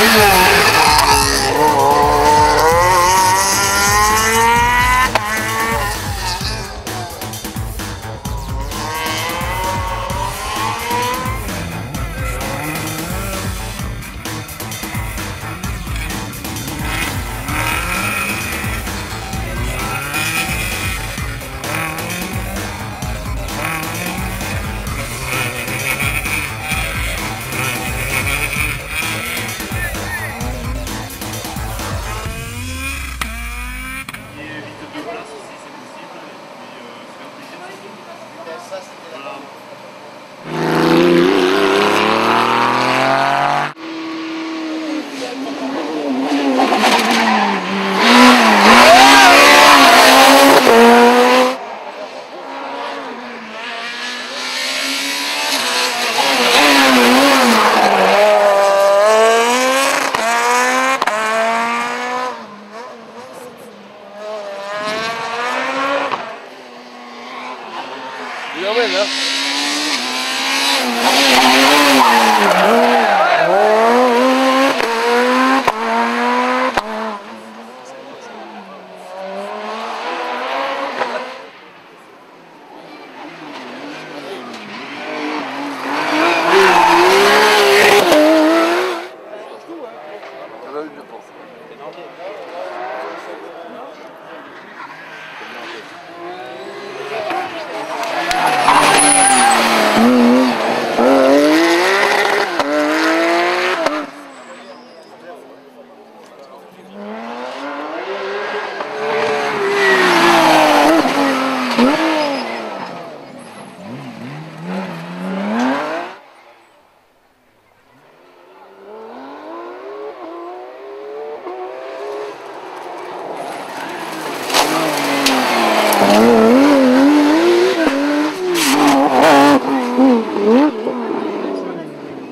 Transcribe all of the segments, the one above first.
Yeah. plazo. Não, melhor.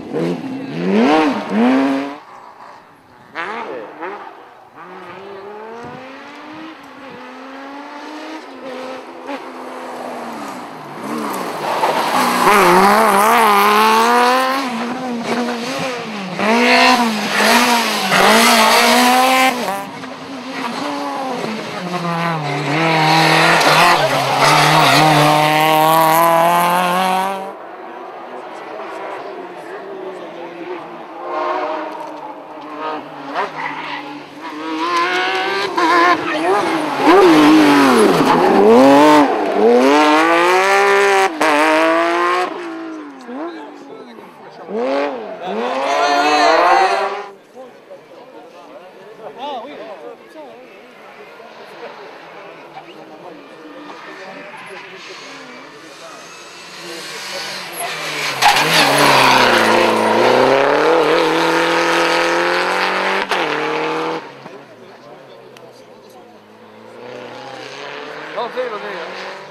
Mm-hmm. 然后这个这个。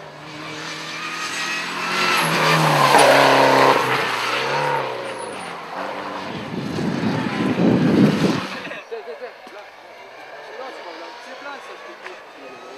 うん。